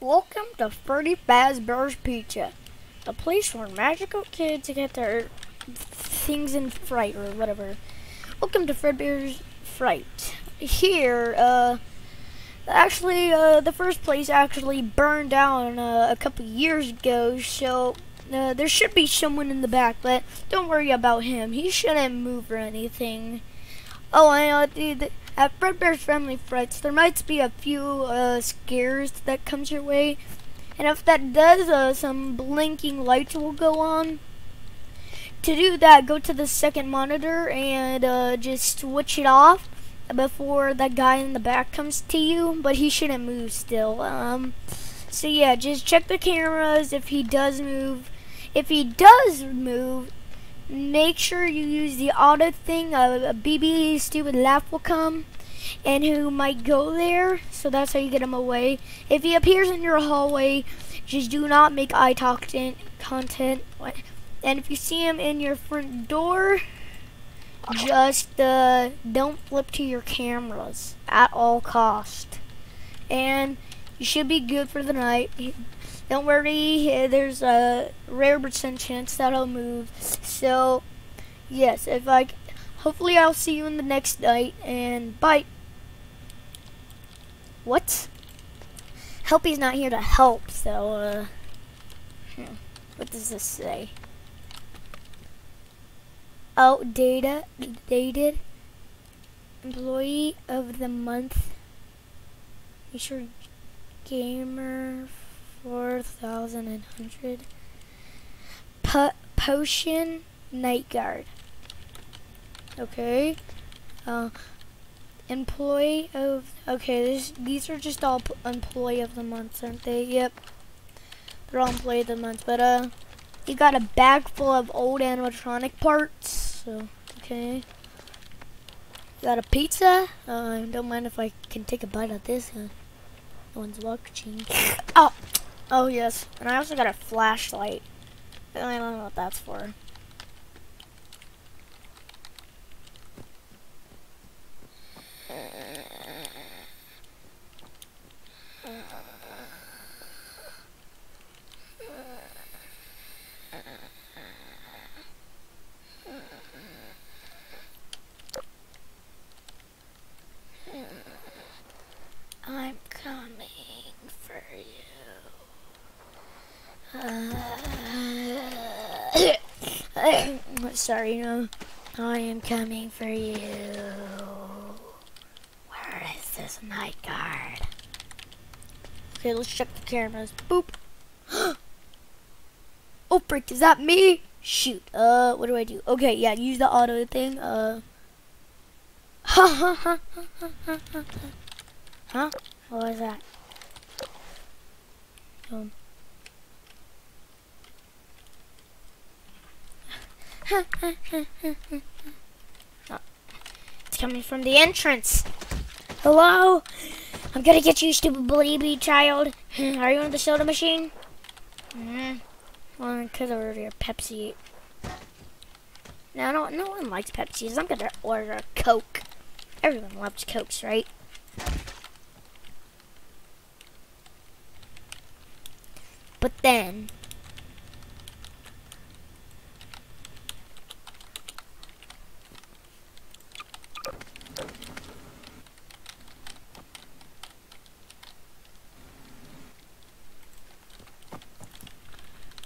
Welcome to Freddy Fazbear's Pizza, the place where magical kids to get their things in fright or whatever. Welcome to Fredbear's Fright. Here, uh, actually, uh, the first place actually burned down uh, a couple years ago, so uh, there should be someone in the back, but don't worry about him. He shouldn't move or anything. Oh, I uh, the, the, at Fredbear's Family Frights, there might be a few uh, scares that comes your way, and if that does, uh, some blinking lights will go on. To do that, go to the second monitor and uh, just switch it off before that guy in the back comes to you, but he shouldn't move still. Um, so yeah, just check the cameras if he does move. If he does move, make sure you use the auto thing. A, a BB stupid laugh will come and who might go there. So that's how you get him away. If he appears in your hallway, just do not make eye content. content. And if you see him in your front door, just uh, don't flip to your cameras at all cost. And you should be good for the night. Don't worry, there's a rare percent chance that I'll move. So, yes, if I, hopefully I'll see you in the next night, and bye. What? Helpy's not here to help, so, uh, hmm, what does this say? Outdated, dated, employee of the month, you sure gamer four thousand and hundred. Po potion night guard. Okay. Uh, employee of okay. This, these are just all employee of the month, aren't they? Yep. They're all employee of the month. But uh, you got a bag full of old animatronic parts. So okay. Got a pizza. Uh, don't mind if I can take a bite of this. Uh, no one's watching. Oh. Oh, yes. And I also got a flashlight. I don't know what that's for. I'm coming for you. Uh, sorry, no. I am coming for you. Where is this night guard? Okay, let's check the cameras. Boop. oh, frick, is that me? Shoot. Uh, what do I do? Okay, yeah, use the auto thing. Uh. Huh? What was that? Um. Oh, it's coming from the entrance. Hello? I'm gonna get you, stupid baby child. Are you in the soda machine? Mm. Well, I ordered a Pepsi. No, no, no one likes Pepsis. I'm gonna order a Coke. Everyone loves Cokes, right? But then,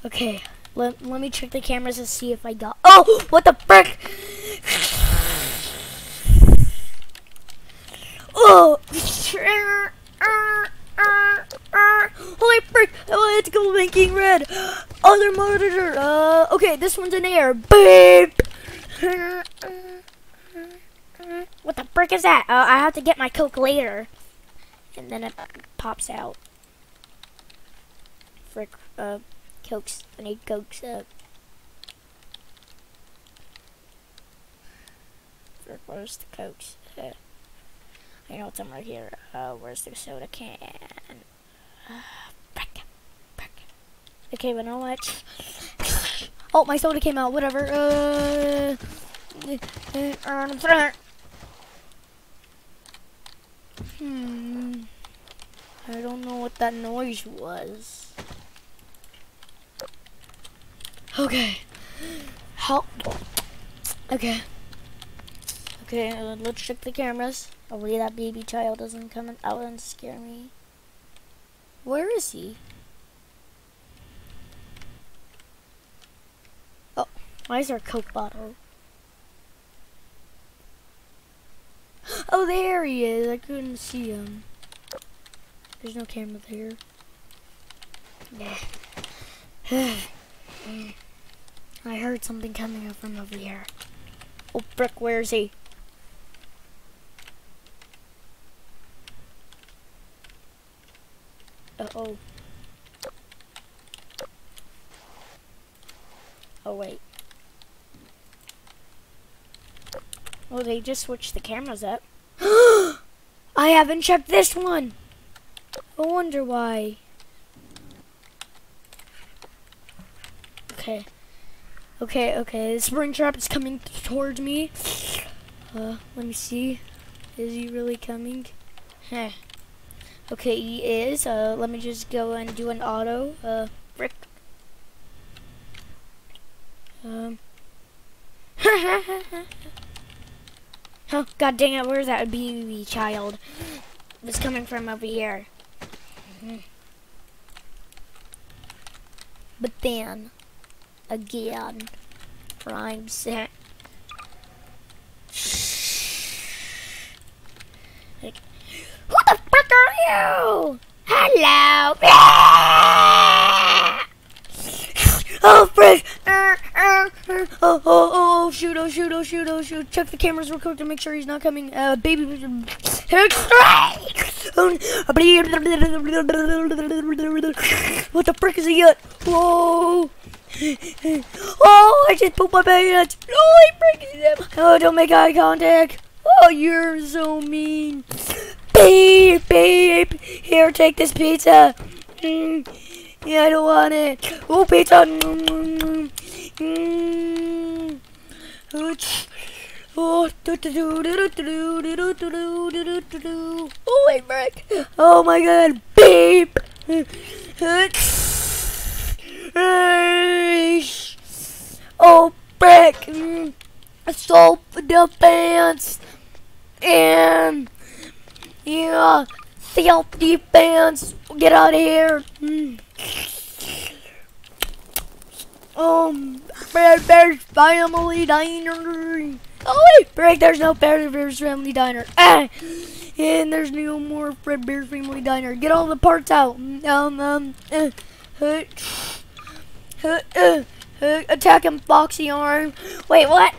Okay, let, let me check the cameras and see if I got- Oh! What the frick? Oh! Holy frick! Oh, it's blinking red. Other monitor. Uh, okay, this one's in air. Beep. What the frick is that? Uh, I have to get my coke later, and then it pops out. Frick. Uh, cokes. I need cokes. Frick, where's the cokes? I know it's somewhere here. Uh, where's the soda can? Okay, but now what? Oh, my soda came out. Whatever. Uh, hmm. I don't know what that noise was. Okay. Help. Okay. Okay, uh, let's check the cameras. Hopefully that baby child doesn't come out and scare me. Where is he? Oh, why is there a Coke bottle? Oh, there he is. I couldn't see him. There's no camera there. Yeah. I heard something coming up from over here. Oh, Brick, where is he? Uh oh. Oh, wait. Oh, they just switched the cameras up. I haven't checked this one. I wonder why. Okay. Okay, okay. The Springtrap is coming towards me. Uh, let me see. Is he really coming? Heh. Okay, he is. Uh, let me just go and do an auto. Uh, frick. Um. oh, god dang it, where's that baby child? It's coming from over here. But then, again, prime set. Who the fuck are you? Hello. oh, frick. Uh, uh, uh, oh, oh, oh, shoot, oh, shoot, oh, shoot, oh, shoot. Check the cameras real quick to make sure he's not coming. Uh, baby. What the frick is he at? Whoa! Oh, I just pooped my pants! Oh, I'm breaking them! Oh, don't make eye contact! Oh, you're so mean! Beep, beep! Here, take this pizza! Mm. Yeah, I don't want it! Oh, pizza! Mm. Mm. Oh. Oh, wait, Brick. Oh my God, beep. Oh, Brick. Soap the pants. And yeah, self defense. Get out of here. Um, Fredbear's Family Diner. Oh wait, break, there's no Fredbear's Family Diner. Ah! And there's no more Fredbear's Family Diner. Get all the parts out. Um, um, uh, uh, attack him, Foxy Arm. Wait, what?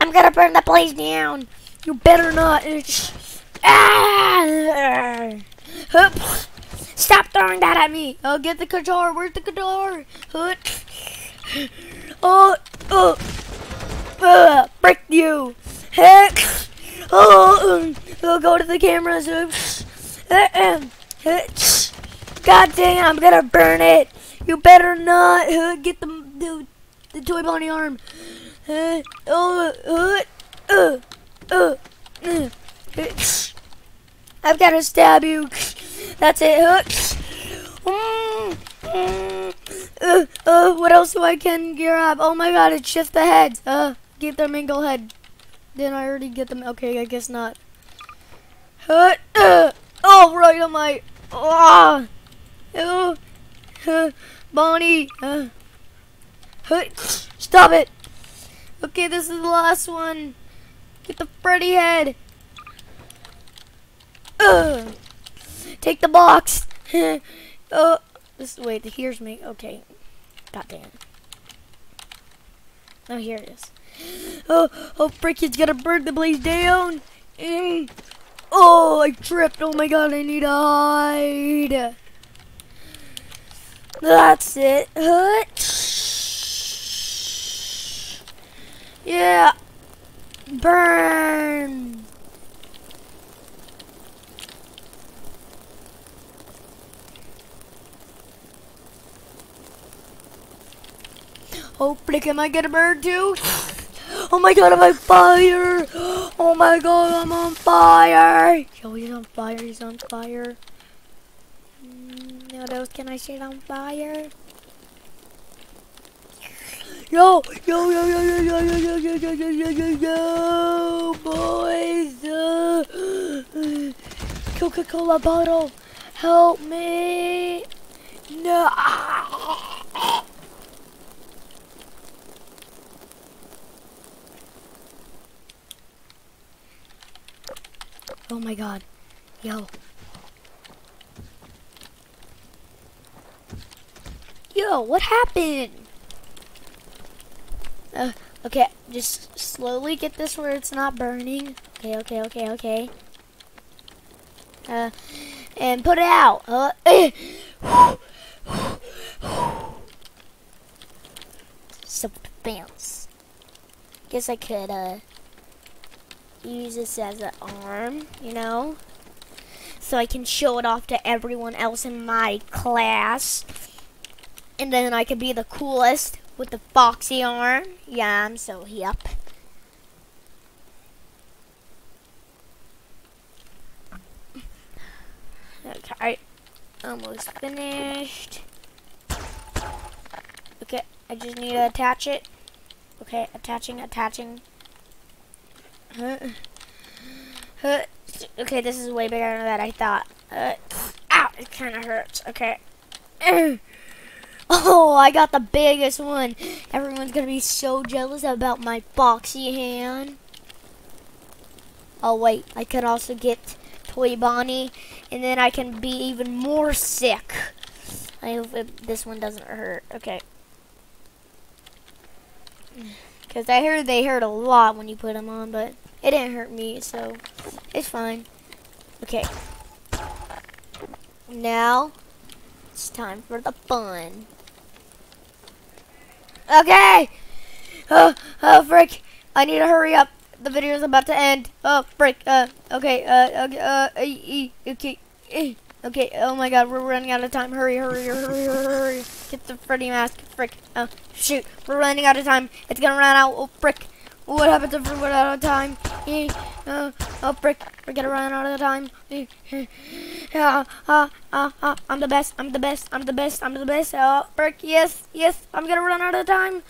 I'm gonna burn the place down. You better not. Ah! Stop throwing that at me. I'll get the guitar. Where's the guitar? Oh, oh uh, break you. Heck. Oh, oh, go to the cameras. God dang, I'm gonna burn it. You better not uh, get the, the, the toy bunny arm. Uh, oh, uh, uh, uh, uh, I've got to stab you. That's it. Uh, uh, uh, what else do I can grab? Oh my god, it's shift the heads. Uh, get their Mangle head. Didn't I already get them? Okay, I guess not. Uh, uh, oh, right on my. Oh, oh, uh, Bonnie. Uh, uh, stop it. Okay, this is the last one. Get the Freddy head. Uh, take the box. oh, this wait. Here's me. Okay. God damn. Oh, here it is. Oh, oh, frick, it's gonna burn the place down. Mm. Oh, I tripped. Oh my god, I need to hide. That's it. Yeah. Burn. Oh, frick, am I gonna burn too? Oh my god, I'm on fire! Oh my god, I'm on fire! Yo, he's on fire, he's on fire. Mm, what else can I say on fire? Yo, yo, yo, yo, yo, yo, yo, yo, yo, yo, yo, yo, yo, yo, boys! Uh, Coca-Cola bottle, help me! No! Oh my god. Yo. Yo, what happened? Uh, okay, just slowly get this where it's not burning. Okay, okay, okay, okay. Uh, and put it out. Uh, so bounce. Guess I could, uh, use this as an arm, you know? So I can show it off to everyone else in my class. And then I could be the coolest with the foxy arm. Yeah, I'm so hip. Okay, almost finished. Okay, I just need to attach it. Okay, attaching, attaching. Okay, this is way bigger than I thought. Uh, ow, it kind of hurts. Okay. Oh, I got the biggest one. Everyone's going to be so jealous about my boxy hand. Oh, wait. I could also get Toy Bonnie, and then I can be even more sick. I hope it, this one doesn't hurt. Okay. Because I heard they hurt a lot when you put them on, but it didn't hurt me, so it's fine. Okay. Now, it's time for the fun. Okay! Oh, oh, frick. I need to hurry up. The video is about to end. Oh, frick. Uh, okay, uh, okay, uh, okay, okay, oh my god, we're running out of time. Hurry, hurry, hurry, hurry, hurry. Get the Freddy mask. Frick. Oh, shoot. We're running out of time. It's gonna run out. Oh, frick. What happens if we run out of time? Uh, oh, frick. We're gonna run out of time. Uh, uh, uh, uh, I'm the best. I'm the best. I'm the best. I'm the best. Oh, frick. Yes. Yes. I'm gonna run out of time.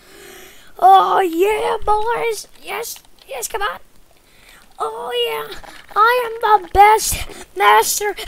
Oh, yeah, boys. Yes. Yes, come on. Oh, yeah. I am the best master.